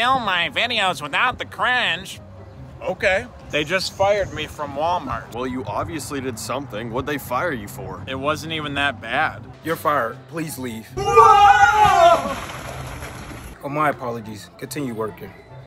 film my videos without the cringe. Okay. They just fired me from Walmart. Well, you obviously did something. What'd they fire you for? It wasn't even that bad. You're fired. Please leave. Oh, my apologies. Continue working.